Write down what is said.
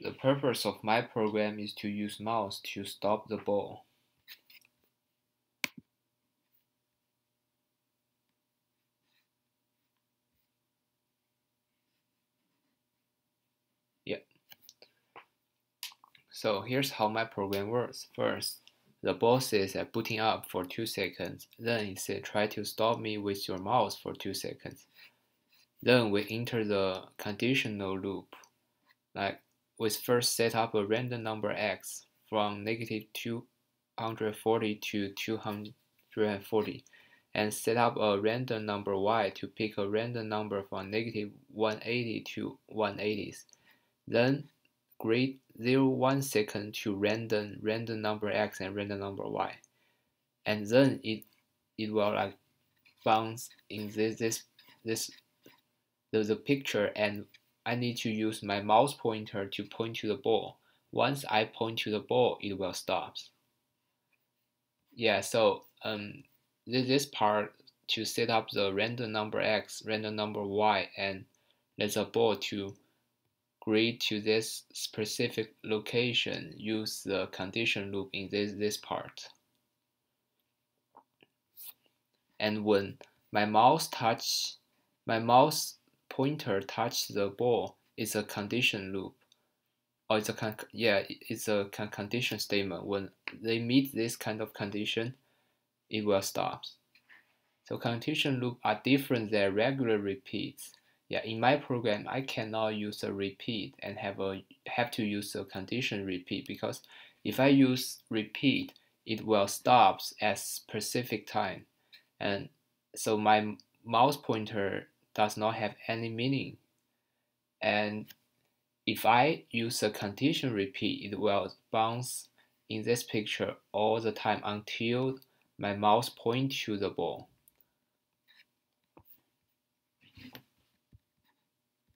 The purpose of my program is to use mouse to stop the ball. So here's how my program works. First, the ball says at booting up for 2 seconds. Then it says try to stop me with your mouse for 2 seconds. Then we enter the conditional loop. Like we first set up a random number x from negative 240 to 240 and set up a random number y to pick a random number from negative 180 to 180. Then grade 0 1 second to random random number x and random number y. And then it it will like bounce in this this this the, the picture and I need to use my mouse pointer to point to the ball. Once I point to the ball, it will stop. Yeah, so um, this, part to set up the random number x, random number y, and let the ball to grid to this specific location, use the condition loop in this, this part. And when my mouse touch, my mouse pointer touch the ball is a condition loop. Or it's a con yeah it's a con condition statement. When they meet this kind of condition it will stop. So condition loop are different than regular repeats. Yeah in my program i cannot use a repeat and have a have to use a condition repeat because if i use repeat it will stop at specific time. And so my mouse pointer does not have any meaning. And if I use a condition repeat, it will bounce in this picture all the time until my mouse point to the ball.